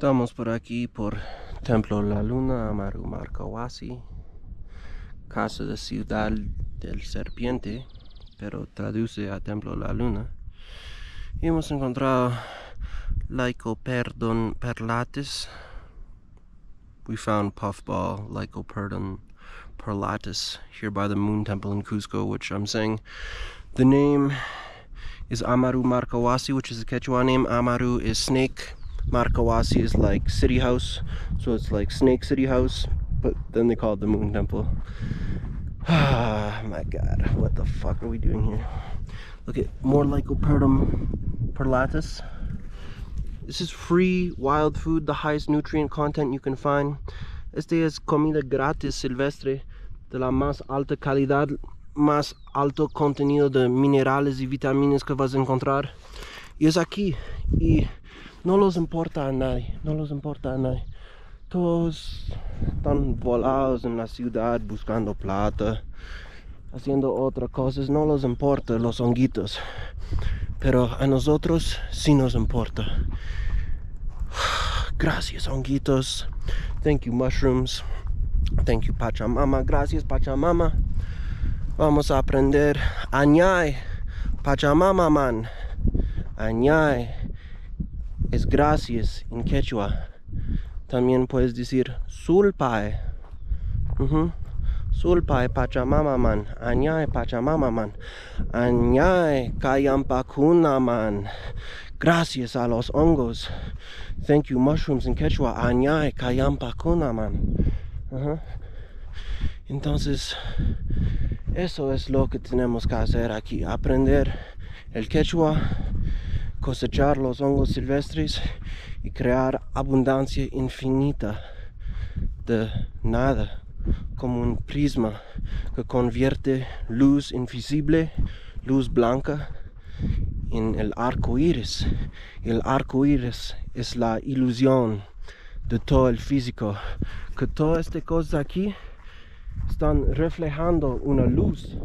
Estamos por aquí por Templo La Luna, Amaru Markawasi, casa de ciudad del serpiente, pero traduce a Templo La Luna. Y hemos encontrado Lycoperdon perlatis. We found puffball Lycoperdon perlatis here by the Moon Temple in Cusco, which I'm saying the name is Amaru Markawasi, which is a Quechua name. Amaru is snake. Markawasi is like city house, so it's like Snake City House, but then they call it the Moon Temple. Ah, my God, what the fuck are we doing here? Look at more Lycoperdum perlatus. This is free wild food, the highest nutrient content you can find. Este es comida gratis silvestre de la más alta calidad, más alto contenido de minerales y vitaminas que vas a encontrar. Y es aquí. Y no los importa a nadie, no los importa a nadie. Todos están volados en la ciudad buscando plata, haciendo otras cosas, no les importa los honguitos. Pero a nosotros sí nos importa. Gracias honguitos. Thank you mushrooms. Thank you Pachamama. Gracias Pachamama. Vamos a aprender Añay. Pachamama man. Añay es gracias en quechua. También puedes decir sulpai. Uh Sulpai Pachamama man. Añay Pachamama man. Añay Kayampakuna man. Gracias a los hongos. Thank you mushrooms en quechua. Añay Kayampakuna man. Uh Entonces, eso es lo que tenemos que hacer aquí. Aprender el quechua cosechar los hongos silvestres y crear abundancia infinita de nada, como un prisma que convierte luz invisible, luz blanca, en el arco iris. El arco iris es la ilusión de todo el físico, que todas estas cosas aquí están reflejando una luz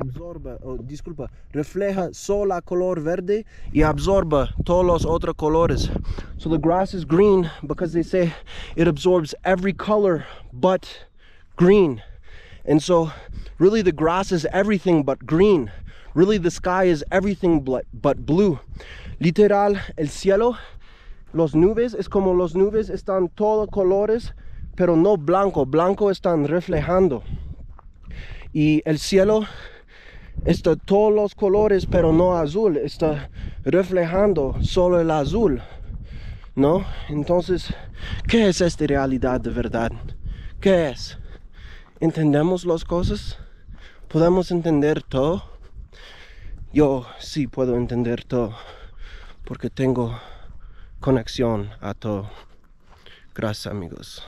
absorba, oh, disculpa, refleja solo color verde y absorba todos los otros colores. So the grass is green because they say it absorbs every color but green. And so really the grass is everything but green. Really the sky is everything but blue. Literal, el cielo, los nubes, es como los nubes están todos colores, pero no blanco. Blanco están reflejando y el cielo está todos los colores pero no azul está reflejando solo el azul no entonces qué es esta realidad de verdad qué es entendemos las cosas podemos entender todo yo sí puedo entender todo porque tengo conexión a todo. Gracias amigos